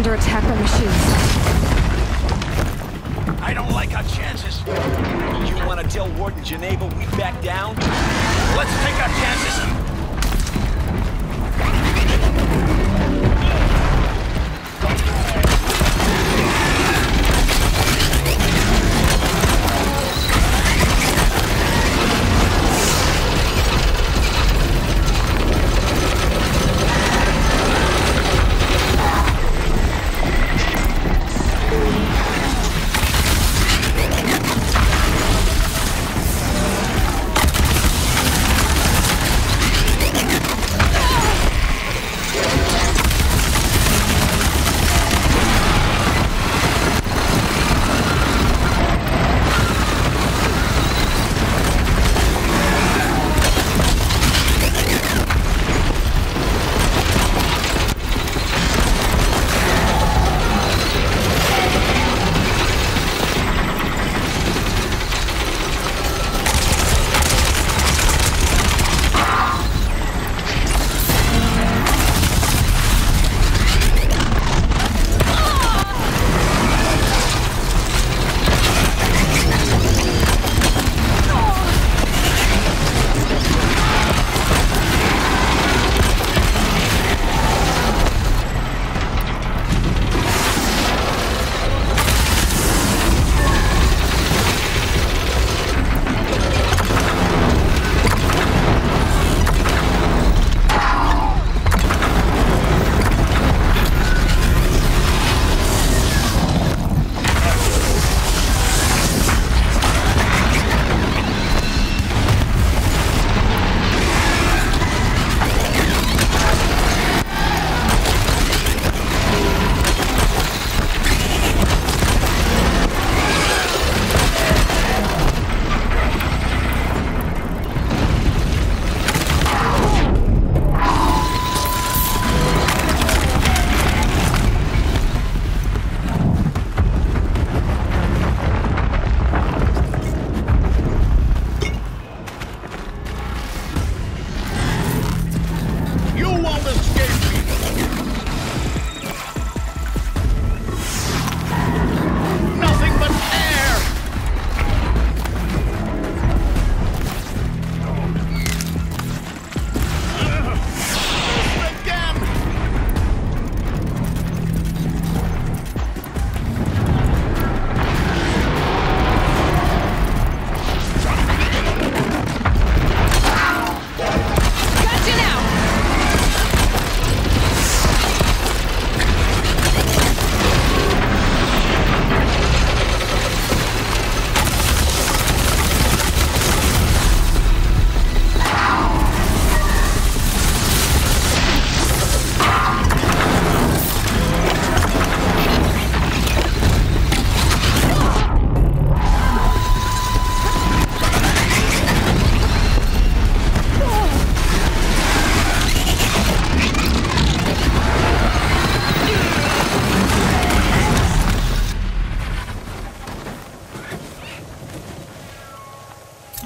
machines. I don't like our chances. You want to tell Warden Geneva we back down? Let's take our chances.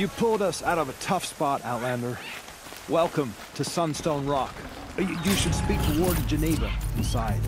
You pulled us out of a tough spot, Outlander. Welcome to Sunstone Rock. You should speak to Warden Geneva inside.